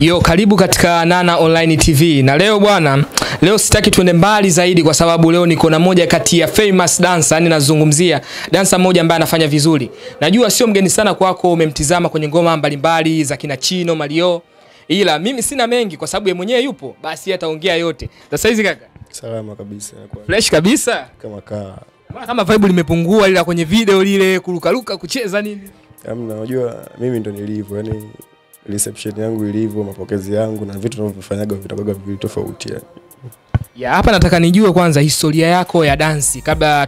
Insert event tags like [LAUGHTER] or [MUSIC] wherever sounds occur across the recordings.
Yo, karibu katika Nana Online TV. Na leo bwana, leo sitaki tuende mbali zaidi kwa sababu leo niko na moja kati ya famous dancer, yani nazungumzia dancer mmoja ambaye anafanya vizuri. Najua sio mgeni sana kwako, umemtizama kwenye ngoma mbalimbali za kina Chino, Mario. Ila mimi sina mengi kwa sababu yeye mwenyewe yupo, basi ataongea yote. Sasa hizi kaka, Salama kabisa fresh kabisa. kama kaa. Kama vibe limepungua ila kwenye video lile kurukaruka kucheza nini? Hamna, unajua mimi ndo nilivyo, yani reception yangu ilivyo, mapokezi yangu na vitu ninavyofanyaga vitakuwa vitu tofauti yani. Ya, hapa nataka nijue kwanza historia yako ya dansi kabla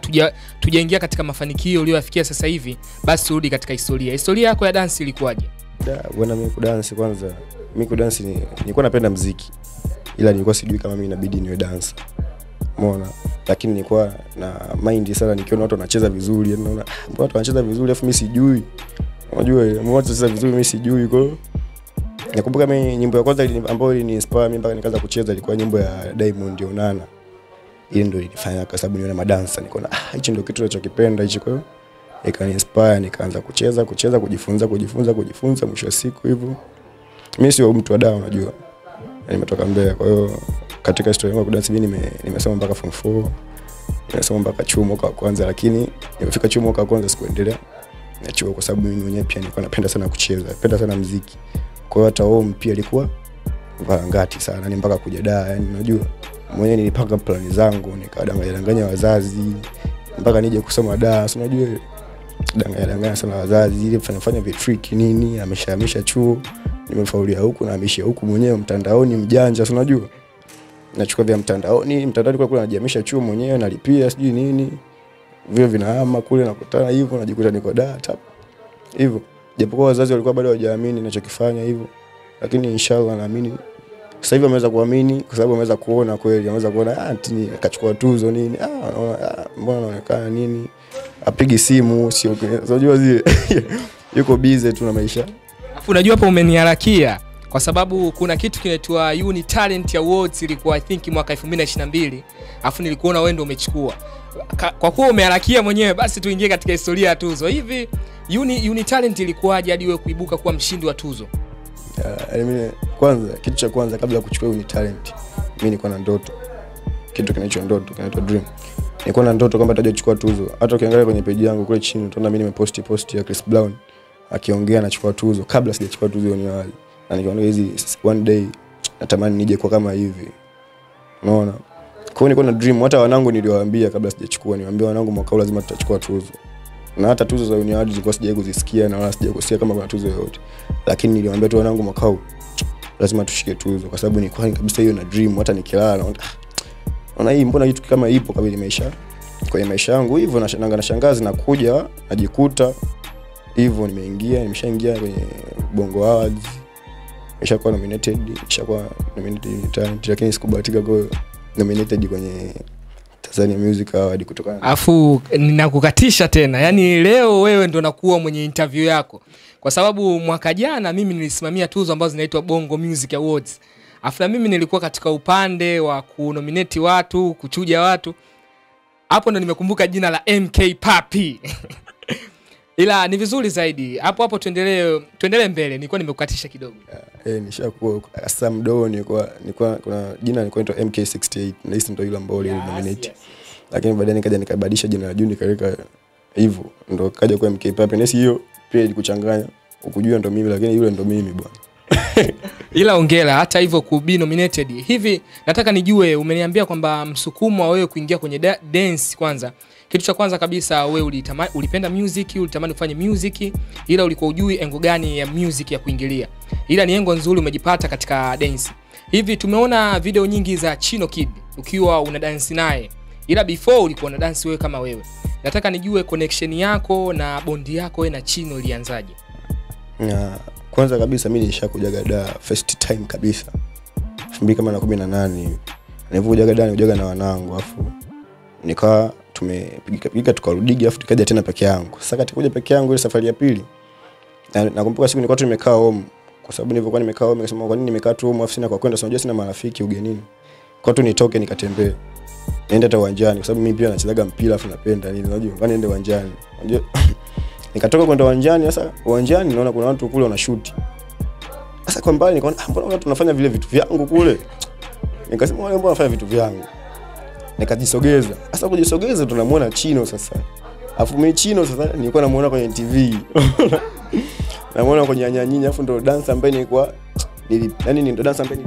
tujaingia katika mafanikio uliyoyafikia sasa hivi, basi turudi katika historia. Historia yako ya dansi ilikuwaje? Da, bwana mimi kudansi kwanza, mimi kudansi ni, nilikuwa napenda mziki. Ila nilikuwa sijui kama mimi inabidi niwe dansa Umeona? Lakini nilikuwa na mind sana nikiona watu wanacheza vizuri, naona "Ah, watu wanacheza vizuri afu mimi sijui. Unajua, watu wanacheza vizuri mimi sijui kwa hiyo Nakumbuka mimi nyimbo ya kwanza ambayo iliniinspire mimi mpaka nikaanza kucheza ilikuwa nyimbo ya Diamond Onana. Ile ndio ilifanya kwa sababu niona madansa nikaona ah hichi ndio kitu ninachokipenda hichi kwa hiyo ikaniinspire nikaanza kucheza kucheza kujifunza kujifunza kujifunza mwisho wa siku hivyo. Mimi sio mtu wa dawa unajua. Nimetoka Mbeya kwa hiyo katika historia yangu ya kudansi mimi nime, nimesoma mpaka form 4. Nimesoma mpaka chuo mwaka wa kwanza lakini nimefika chuo mwaka wa kwanza sikuendelea na chuo kwa sababu mimi mwenyewe pia nilikuwa napenda sana kucheza, napenda sana muziki. Kwa hiyo hata home pia ilikuwa varangati sana, ni mpaka kuja daa, yani unajua. Mwenyewe nilipanga plani zangu, nikadanganya danganya wazazi mpaka nije kusoma daa, si unajua danganyadanganya danganya danganya sana wazazi, ile fanyafanya fanya vitrick nini, ameshahamisha chuo, nimefaulia huku na ameshia huku mwenyewe mtandaoni, mjanja, si unajua. Nachukua vya mtandaoni, mtandaoni kule najihamisha chuo mwenyewe, nalipia sijui nini, vile vinahama kule, nakutana hivyo, najikuta niko daa hivyo japokuwa wazazi walikuwa bado hawajaamini ninachokifanya hivyo, lakini inshallah naamini. Sasa hivi ameweza kuamini kwa sababu ameweza kuona kweli, wameweza kuona ah, tini akachukua tuzo nini, ah, ah, mbona anaonekana nini, apigi simu sio, unajua zile [LAUGHS] yuko busy tu na maisha. Afu unajua hapo umeniharakia kwa sababu kuna kitu kinaitwa Uni Talent Awards ilikuwa I think mwaka 2022. Alafu nilikuona wewe ndio umechukua. Kwa kuwa umeharakia mwenyewe basi tuingie katika historia ya tuzo. Hivi Uni, Uni Talent ilikuwaje hadi wewe kuibuka kuwa mshindi wa tuzo? Uh, mean, kwanza, kitu cha kwanza kabla ya kuchukua Uni talent, mimi nilikuwa na ndoto, kitu kinaitwa ndoto kinaitwa dream. Nilikuwa na ndoto kwamba nitaje kuchukua tuzo. Hata ukiangalia kwenye page yangu kule chini utaona mimi nimeposti post ya Chris Brown akiongea anachukua tuzo kabla sijachukua tuzo ni awali. Na nikaona hizi one day natamani nije kwa kama hivi. Unaona? Kwa hiyo na dream, hata wanangu niliwaambia kabla sijachukua, niwaambia wanangu mwaka huu lazima tutachukua tuzo. Na hata tuzo za Uniwadi zilikuwa sijai kuzisikia na wala sijai kusikia kama kuna tuzo yoyote. Lakini niliwaambia tu wanangu mwaka huu lazima tushike tuzo kwa sababu nilikuwa kabisa hiyo na dream hata nikilala naona "Ah, naona hii mbona kitu kama ipo kabla maisha kwenye maisha yangu hivyo nashangaa nashangaa nakuja najikuta hivyo nimeingia nimeshaingia kwenye Bongo Awards nimeshakuwa nominated ishakuwa nominated in talent lakini sikubahatika kuwa nominated kwenye Tanzania Music Award kutokana Afu ninakukatisha tena, yani leo wewe ndo nakuwa mwenye interview yako, kwa sababu mwaka jana mimi nilisimamia tuzo ambazo zinaitwa Bongo Music Awards. afu na mimi nilikuwa katika upande wa kunominate watu, kuchuja watu. Hapo ndo nimekumbuka jina la MK Papi. [LAUGHS] Ila ni vizuri zaidi. Hapo hapo, tuendelee tuendelee mbele. Nilikuwa nimekukatisha kidogo. eh nishakuwa hasa mdogo nilikuwa nilikuwa kuna jina nilikuwa naitwa MK68 na hisi ndio yule ambao ile nominate lakini baadaye nikaja nikabadilisha jina la juu nikaweka hivyo. Ndo kaja kwa MK Papi. Nesi hiyo pia ilikuchanganya ukujua ndo mimi lakini yule ndo mimi bwana [LAUGHS] ila ongera hata hivyo ku nominated. Hivi nataka nijue umeniambia kwamba msukumo wa wewe kuingia kwenye da- dance kwanza. Kitu cha kwanza kabisa wewe ulipenda music ulitamani kufanya music ila ulikuwa ujui engo gani ya music ya kuingilia. Ila ni engo nzuri umejipata katika dance. Hivi tumeona video nyingi za chino kid ukiwa una dance naye. Ila before ulikuwa una dance wewe kama wewe. Nataka nijue connection yako na bondi yako wewe na chino ilianzaje kwanza kabisa mi nishakujaga da first time kabisa. Elfu kama na kumi na nane. Nilivyokujaga da nikujaga na wanangu afu nikawa tumepigika tukarudigi afu tukaja tena peke yangu. Sasa katika kuja peke yangu ile safari ya pili na- nakumbuka siku nilikuwa tu nimekaa home kwa sababu nilivyokuwa nimekaa home nikasema kwa nini nimekaa tu home sina kwa kwenda sinajua sina marafiki ugenini. Kwa tu nitoke nikatembee. Niende hata uwanjani kwa sababu mimi pia nachezaga mpira afu napenda nini unajua? Kwani niende uwanjani? Unajua [LAUGHS] nikatoka kwenda uwanjani sasa uwanjani naona kuna watu kule wanashuti sasa kwa mbali nikaona ah, mbona watu wanafanya vile vitu vyangu kule? Nikasema wale mbona wanafanya vitu vyangu? Nikajisogeza. Sasa kujisogeza tunamwona chino sasa. Afu mimi chino sasa nilikuwa namuona kwenye tv [LAUGHS] namuona kwenye anyanyinyi afu ndo dansa ambaye nilikuwa nili yani ndo dansa ambaye